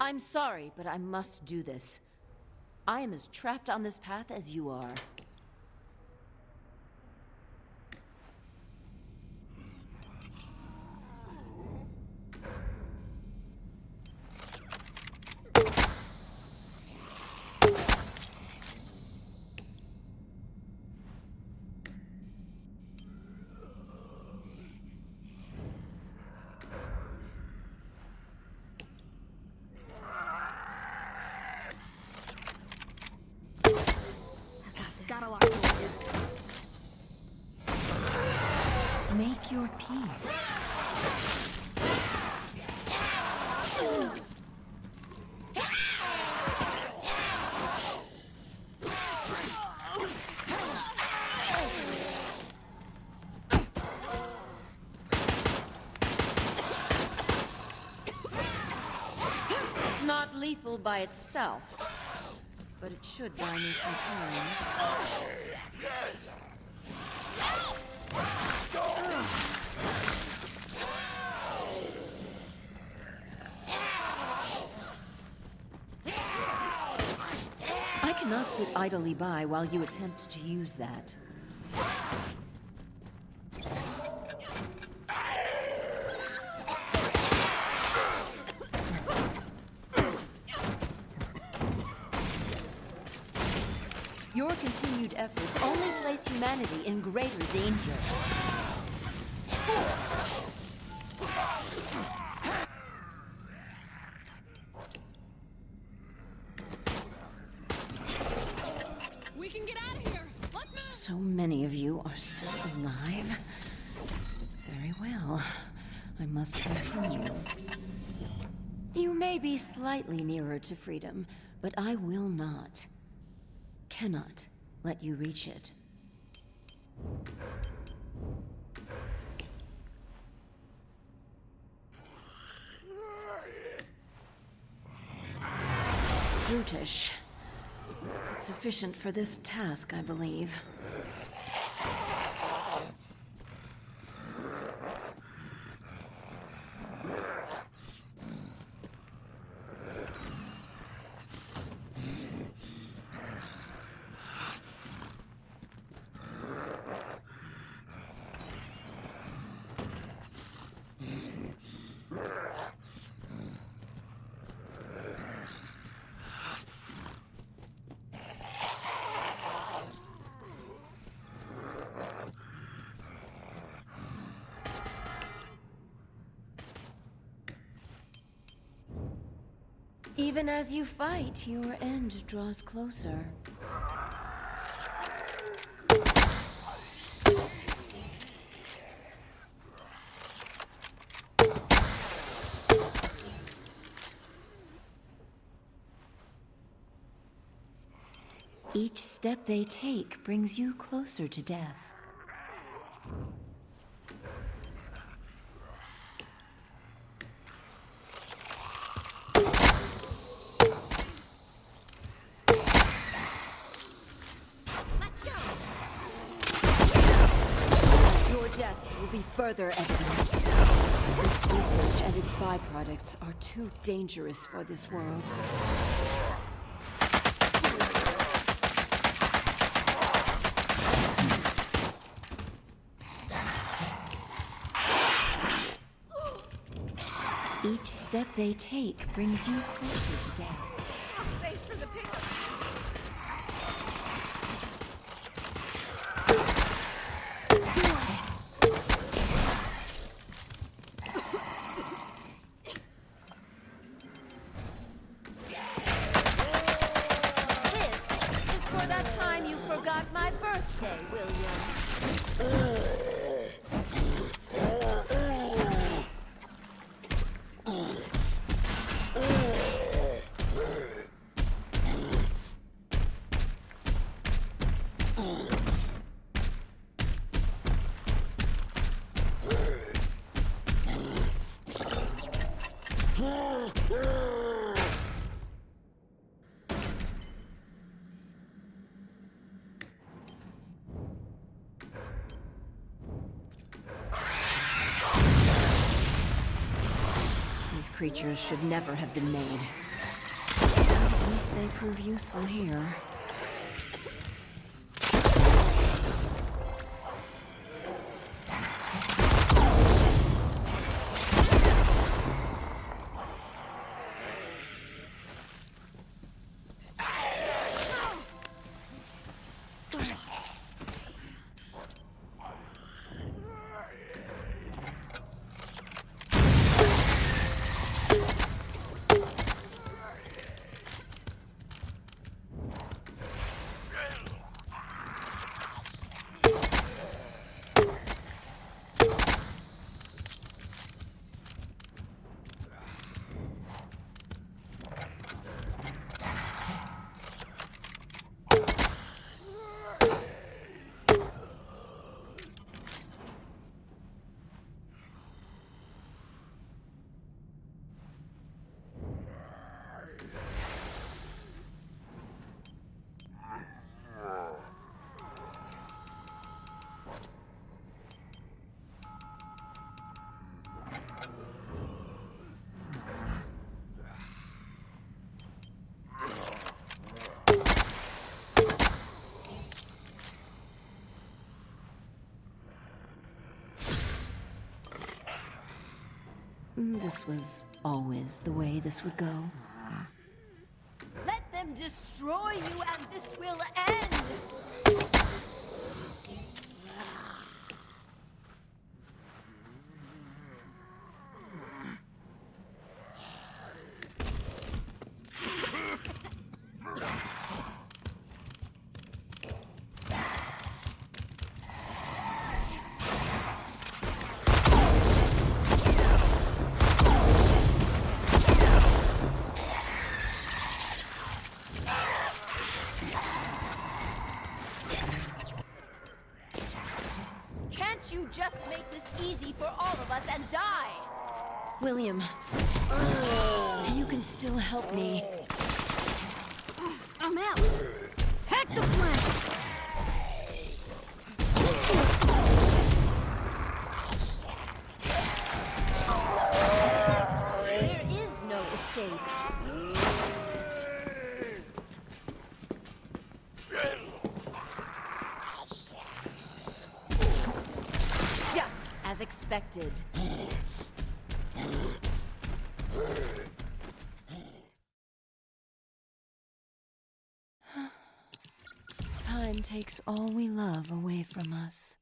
I'm sorry, but I must do this. I am as trapped on this path as you are. Peace. Not lethal by itself, but it should buy me some time. I cannot sit idly by while you attempt to use that. Your continued efforts only place humanity in greater danger. So many of you are still alive. Very well. I must continue. You may be slightly nearer to freedom, but I will not, cannot let you reach it. Brutish. Sufficient for this task, I believe. Even as you fight, your end draws closer. Each step they take brings you closer to death. Further evidence. This research and its byproducts are too dangerous for this world. Each step they take brings you closer to death. for that time you forgot my birthday, William. Mm. Creatures should never have been made. At least they prove useful here. This was always the way this would go. Let them destroy you and this will end! You just make this easy for all of us and die? William, you can still help me. I'm out. Heck the plan! As expected. Time takes all we love away from us.